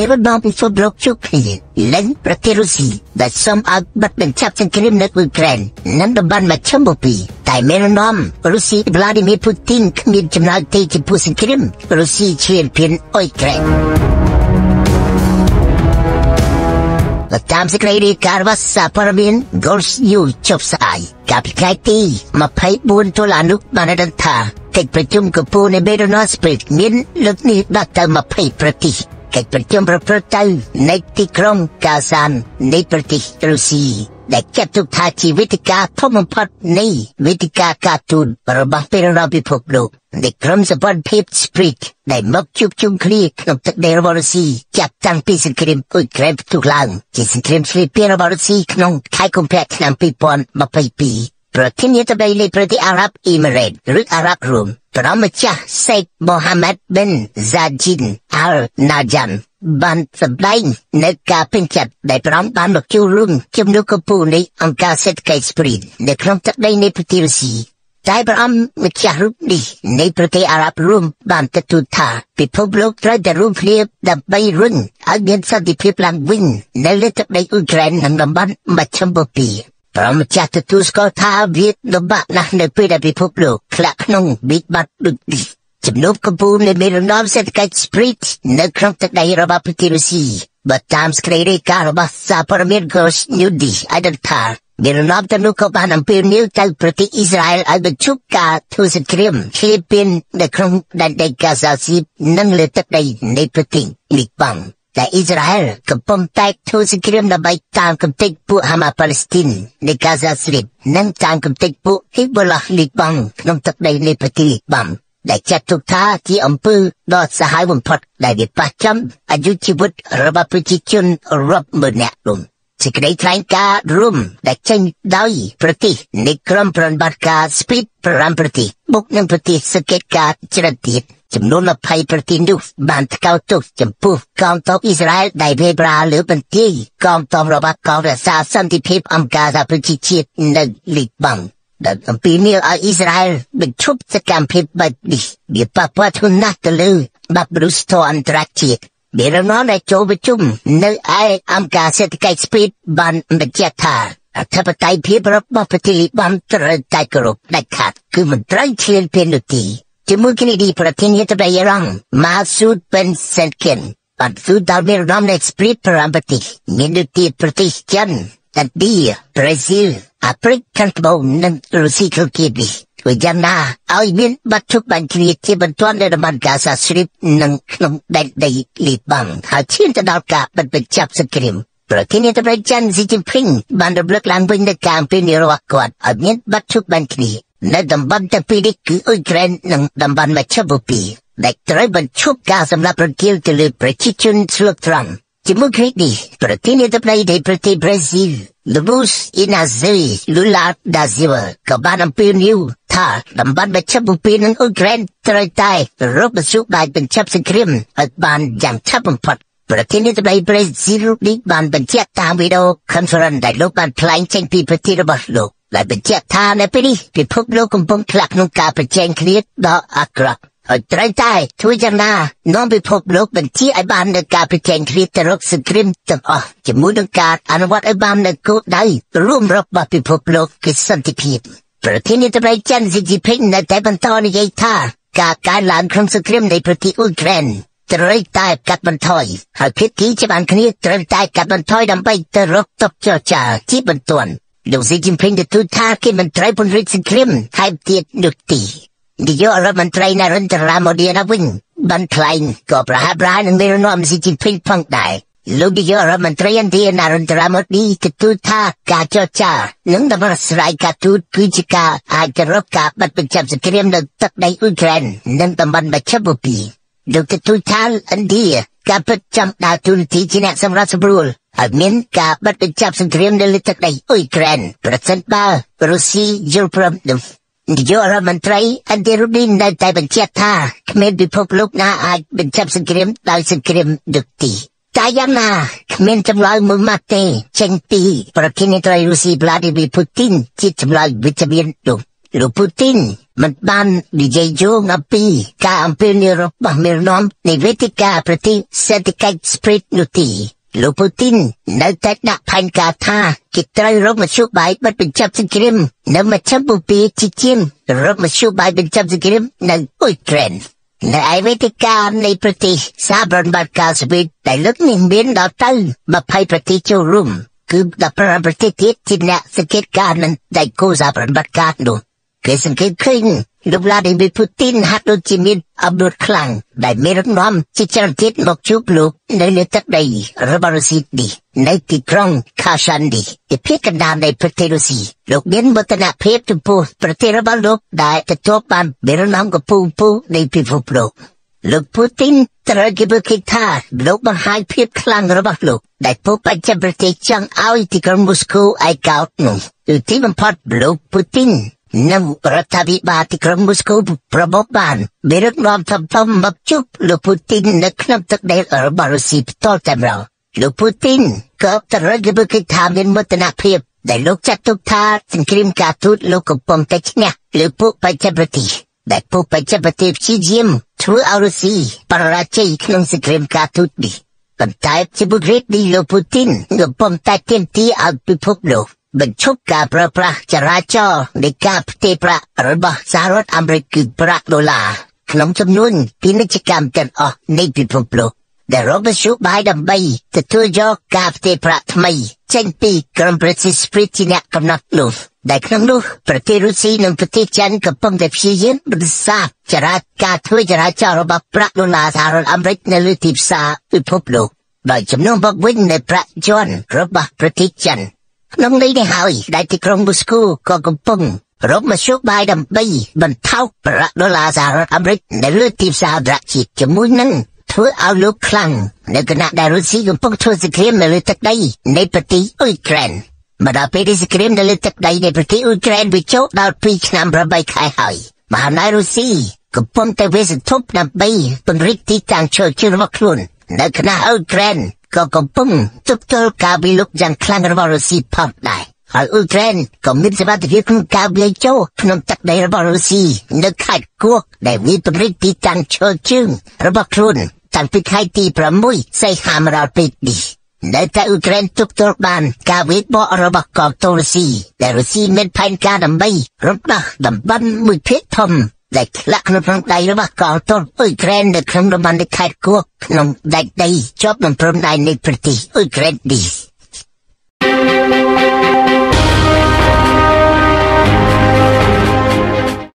ដែលបានពិភពលោកជួបគ្នាលែងប្រទេសរុស្ស៊ីដែលសូមឲ្យបិទបញ្ចប់សង្គ្រាមនៅអ៊ុយក្រែននិងតំបន់មជ្ឈមបូព៌ីតែមេរណមរុស្ស៊ីវ្លាឌីមៀពូទីនគ្មានចំណោទទេចំពោះសង្គ្រាមរុស្ស៊ីឈ្លានពានអ៊ុយក្រែនតាមសេចក្តីរាយការណ៍របស់សារព័ត៌មាន Goals News ចុះផ្សាយកាលពីថ្ងៃទី24តុលានោះបានដឹងថាកិច្ចប្រជុំកំពូលនៃ Medona Spirit មានលើកនេះដល់ទៅ20ប្រទេស កិច្ចប្រជុំប្រព្រឹត្តទៅនៅទីក្រុងកាសាននៃប្រទេសរុស្ស៊ីដែលចាត់ទុកថាជាវេទិកាធំបំផុតនៃវេទិកាការទូតរបស់ពេលរបស់ពិភពលោកនៃក្រុមសម្ព័ន្ធភាព Spirit ដែលមកជួបជុំគ្នាក្នុងទឹកដីរបស់រុស្ស៊ីចាប់តាំងពីសង្គ្រាមអ៊ុយក្រែនផ្ទុះឡើងជាសង្គ្រាមឆ្លៀតពៀនរបស់រុស្ស៊ីក្នុងខែកុម្ភៈឆ្នាំ2022ប្រធានាធិបតីនៃប្រទេសអារ៉ាប់អ៊ីមីរ៉េតឬអារ៉ាប់រួម ប្រមម្ចាស់សេកមូហាម៉ាត់ប៊ិនហ្សាជីនអាល់ណាយ៉ាន់បានសម្ដែងនៅការពេញចិត្តដែលប្រំបានមកចូលរួមជំនួសកម្ពុជានៃអង្គការសេដ្ឋកិច្ចស្ព្រីតនៅក្នុងទឹកដីនៃប្រទេសរុស្ស៊ីតែព្រះអង្គម្ចាស់រូបនេះនៃប្រទេសអារ៉ាប់រួមបានទទួលថាពិភពលោកត្រូវតែរួមគ្នាដើម្បីរុញឲ្យមានសន្តិភាពឡើងវិញនៅលើទឹកដីអ៊ុយក្រែននិងតំបន់មជ្ឈមបូព៌ីប្រ មចាស់ទទួលស្គាល់ថាវាលំបាកណាស់នៅពេលដែលពិភពលោកធ្លាក់ក្នុងវិបត្តិដូចនេះជំនួបកម្ពុជានៃមេរណមសេដ្ឋកិច្ច Sprit នៅក្នុងទឹកដីរបស់ប្រទេសរុស្ស៊ីបើតាមស្គ្រីរាយការណ៍របស់សារព័ត៌មាន Ghost News ឲ្យដឹងថាមានរណបទៅនោះក៏បានអំពាវនាវទៅប្រទេសអ៊ីស្រាអែលឲ្យបញ្ឈប់ការធ្វើសង្គ្រាមឆ្លៀតពៀននៅក្នុងដែនដីកាហ្សាស៊ីនិងលើទឹកដីនៃប្រទេសលីបាំង តែអ៊ីស្រាអែលកំពុងតែធ្វើសង្គ្រាមដើម្បីតាមកំទេចពួកហាម៉ាប៉ាឡេស្ទីននៃកាហ្សាស្រីបនិងតាមកំទេចពួកហ៊ីបូឡាលីបាំងក្នុងទឹកដីនៃប្រទេសលីបាំងដែលចាត់ទុកថាជាអំពើដ៏សាហាវបំផុតដែលវាប៉ះចំអាយុជីវិតរបស់ប្រជាជនរាប់ម៉ឺននាក់រួមសេចក្តីថ្លែងការណ៍រួមដែលចេញដោយប្រទេសនៃក្រុមប្រតិបត្តិការ Speed 5ប្រទេសបុកនឹងប្រទេសសង្កេតការច្រើនទៀត ចំនួន20ប្រទេសនោះបានថ្កោលទោសចំពោះកងទ័ពអ៊ីស្រាអែលដែលវាប្រាលើបន្ទាយកងទ័ពរបស់កងរក្សាសន្តិភាពអង្គការសហប្រជាជាតិនៅលីបាំងដែលអំពីនេះឲ្យអ៊ីស្រាអែលបញ្ឈប់សកម្មភាពបែបនេះវាប៉ះពាល់ធ្ងន់ណាស់ទៅលើបាប់រុស្តអន្តរជាតិមានរណនដែលចូលប្រជុំនៅឯអង្គការសេដ្ឋកិច្ចស្ពីតបានបញ្ជាក់ថាអធិបតេយ្យភាពរបស់ប្រទេសលីបាំងត្រូវតែគោរពដាច់ខាតគឺមិនត្រូវឈានពេលនោះទេ ជាមួយគ្នានេះប្រធានាធិបតីអ៊ីរ៉ង់ម៉ាស៊ូតប៊ិនសេនគិនបានទូដល់មានរណននៃស្ពីតប្រាំប្រទេសមានដូចជាប្រទេសចិនឥណ្ឌាប្រេស៊ីលអាហ្វ្រិកខាងត្បូងនិងរុស្ស៊ីក្នុងគៀបនេះធ្វើយ៉ាងណាឲ្យមានបាត់ជប់បាញ់គ្នាជាបន្ទាន់នៅតំបន់កាសាស្រីបនិងក្នុងដែនដីលីបាំងហើយឈានទៅដល់ការបិទបញ្ចប់សង្គ្រាមប្រធានាធិបតីចិនស៊ីជីនភីងបានរំលឹកឡើងវិញនៅការអំពាវនាវរបស់គាត់ឲ្យមានបាត់ជប់បាញ់គ្នា នៅតំបន់ទាំងពីរនេះគឺអ៊ុយក្រែននិងតំបន់មជ្ឈមបូព៌ីដែលត្រូវបញ្ឈប់ការសម្លាប់រង្គាលទៅលើប្រជាជនស្លុកត្រង់ជាមួយគ្នានេះប្រធានាធិបតីនៃប្រទេសប្រេស៊ីល Luis Inazi Lula da Silva ក៏បានអំពាវនាវថាតំបន់មជ្ឈមបូព៌ីនិងអ៊ុយក្រែនត្រូវតែរកមធ្យោបាយបញ្ចប់សង្គ្រាមឲ្យបានយ៉ាងឆាប់បំផុតប្រធានាធិបតីប្រេស៊ីលនេះបានបញ្ជាក់តាមវីដេអូ conference ដែលលោកបានថ្លែងចេញពីប្រទេសរបស់លោក ដែលបញ្ជាក់ថានៅពេលនេះពិភពលោកកំពុងធ្លាក់ក្នុងការប្រជែងគ្នាដ៏អាក្រក់ហើយត្រូវតែធ្វើយ៉ាងណានាំពិភពលោកបញ្ជាឲ្យបាននៅការប្រជែងគ្នាទៅរកសង្គ្រាមទាំងអស់ជាមួយនឹងការអនុវត្តឲ្យបាននៅគោលដៅរួមរបស់ពិភពលោកគឺសន្តិភាពប្រធានាធិបតីចិនស៊ីជីភិងនៅតែបន្តនិយាយថាការកើនឡើងក្នុងសង្គ្រាមនៃប្រទេសអ៊ុយក្រែនត្រូវតែកាត់បន្ថយហើយភាគីជាបានគ្នាត្រូវតែកាត់បន្ថយដើម្បីទៅរកតបចរចាជាបន្ទាន់ លោកស៊ីជីភិងទទួលថាគេមិនត្រូវពង្រីកសង្គ្រាមថែមទៀតនោះទេនាយករដ្ឋមន្ត្រីនរិន្ទ្រម៉ូឌីណាវិញបានថ្លែងក៏ប្រហាក់ប្រហែលនឹងមេរណមស៊ីជីនភីងផងដែរលោកនាយករដ្ឋមន្ត្រីឥណ្ឌានរិន្ទ្រម៉ូឌីទទួលថាការចរចានឹងដំណោះស្រាយការទូតគឺជាការអាចរកការបិទបញ្ចប់សង្គ្រាមនៅទឹកដីអ៊ុយក្រែននិងតំបន់មជ្ឈមបូព៌ីលោកទទួលថាឥណ្ឌាការពិតចាំដើរទូនទីជាអ្នកសម្រាប់សម្រួល ឲ្យមានការបិទបញ្ចប់សង្គ្រាមនៅលើទឹកដីអ៊ុយក្រែនប្រសិនបើរុស្ស៊ីយល់ព្រមនឹងនាយករដ្ឋមន្ត្រីអន្តរជាតិនៅតែបញ្ជាក់ថាគ្មានពិភពលោកណាអាចបញ្ចប់សង្គ្រាមដោយសង្គ្រាមដូចទីតែយ៉ាងណាគ្មានចម្លើយមួយម៉ាត់ទេចេញពីប្រធានាធិបតីរុស្ស៊ី Vladimir Putin ជាចម្លើយវិជ្ជមាននោះលោកពូទីនមិនបាននិយាយយោងអំពីការអំពាវនាវរបស់មេរណមនៃវេទិកាប្រទេសសេដ្ឋកិច្ចស្ព្រីតនោះទេ លោកពូទីននៅតែដាក់ផែនការថាគេត្រូវរកមធ្យោបាយបិទបញ្ចប់សង្គ្រាមនៅមជ្ឈមពពីជាជាងរកមធ្យោបាយបញ្ចប់សង្គ្រាមនៅអ៊ុយក្រែននៅឯវេទិកានៃប្រទេសសាបរនបាត់កាលស្វីតដែលលើកនេះមានដល់ទៅ20ប្រទេសចូលរួមគឺដល់ប្រទេសទៀតជាអ្នកសង្កេតការណ៍នឹងដៃគូសាបរនបាត់កាលនោះ គេសង្កេតឃើញលោកឡាឌីមីពូទីនហាក់ដូចជាមានអំណួតខ្លាំងដែលមានរំដំជាច្រើនទៀតមកជួបលោកនៅលើទឹកដីរបស់រុស្ស៊ីនេះនៅទីក្រុងខាសាន់ឌីទីភាគកណ្ដាលនៃប្រទេសរុស្ស៊ីលោកមានមោទនភាពចំពោះប្រទេសរបស់លោកដែលទទួលបានមានរំដំកំពូលពូនៃពិភពលោកលោកពូទីនត្រូវគេមើលឃើញថាលោកបង្ហាញភាពខ្លាំងរបស់លោកដែលពុកបច្ចុប្បន្នប្រទេសចង់ឲ្យទីក្រុងមូស្គូឯកោតនោះគឺទីបំផុតលោកពូទីន និងរដ្ឋាភិបាលទីក្រុងមូស្គូប្រមូលបានមានរឹកនាំធំធំមកជួបលោកពូទីននៅក្នុងទឹកដីរបស់រុស្ស៊ីផ្ទាល់តែម្ដងលោកពូទីនក៏ត្រូវគេមើលឃើញថាមានមោទនភាពដែលលោកចាត់ទុកថាសង្គ្រាមការទូតលោកកំពុងតែឈ្នះលើពួកបច្ចេកប្រទេសដែលពួកបច្ចេកប្រទេសព្យាយាមធ្វើឲ្យរុស្ស៊ីបរាជ័យក្នុងសង្គ្រាមការទូតនេះប៉ុន្តែជាបុគ្គលនេះលោកពូទីនកំពុងតែទាមទារឲ្យពិភពលោក បញ្ឈប់ការប្រើប្រាស់ចរាចរណ៍នៃការផ្ទេរប្រាក់របស់សហរដ្ឋអាមេរិកគឺប្រាក់ដុល្លារក្នុងចំនួនពាណិជ្ជកម្មទាំងអស់នៃពិភពលោកដែលរកមធ្យោបាយដើម្បីទទួលយកការផ្ទេរប្រាក់ថ្មីចេញពីក្រុមប្រទេសស្ព្រីតជាអ្នកកំណត់នោះដែលក្នុងនោះប្រទេសរុស្ស៊ីនិងប្រទេសចិនកំពុងតែព្យាយាមបន្សាបចរាចរណ៍ការធ្វើចរាចរណ៍របស់ប្រាក់ដុល្លារសហរដ្ឋអាមេរិកនៅលើទីផ្សារពិភពលោកដោយចំនួនមកវិញនៃប្រាក់យន់របស់ប្រទេសចិន ក្នុងន័យនេះហើយដែលទីក្រុងមូស្គូក៏កំពុងរកមធ្យោបាយដើម្បីបន្ថោកប្រាក់ដុល្លារសហរដ្ឋអាមេរិកនៅលើទីផ្សារអន្តរជាតិជាមួយនឹងធ្វើឲ្យលោកខ្លាំងនៅគណៈដែលរុស្ស៊ីកំពុងធ្វើសង្គ្រាមនៅលើទឹកដីនៃប្រទេសអ៊ុយក្រែនមកដល់ពេលសង្គ្រាមនៅលើទឹកដីនៃប្រទេសអ៊ុយក្រែនវាចូលដល់2ឆ្នាំ8ខែហើយមហាអំណាចរុស្ស៊ីកំពុងតែវាសធប់ដើម្បីពង្រីកទីតាំងជើជើរបស់ខ្លួននៅគណៈអ៊ុយក្រែន ក៏កំពុងទប់ទល់ការវិលុកយ៉ាងខ្លាំងរបស់រុស្ស៊ីផងដែរហើយអ៊ុយក្រែនក៏មានសមត្ថភាពក្នុងការវាយចូលក្នុងទឹកដីរបស់រុស្ស៊ីនៅខេត្តគួកដែលមានពង្រីកទីតាំងឈើជើងរបស់ខ្លួនតាំងពីខែទី6សីហាមកដល់ពេលនេះដែលតែអ៊ុយក្រែនទប់ទល់បានការវាយបករបស់កងទ័ពរុស្ស៊ីដែលរុស្ស៊ីមានផែនការដើម្បីរំដោះតំបន់មួយភាគធំ ដែលធ្លាក់ក្នុងព្រំដែនរបស់កងទ័ពអ៊ុយក្រែននៅក្នុងតំបន់នៃខេត្តគួកក្នុងដែកដីជាប់នឹងព្រំដែននៃប្រទេសអ៊ុយក្រែននេះ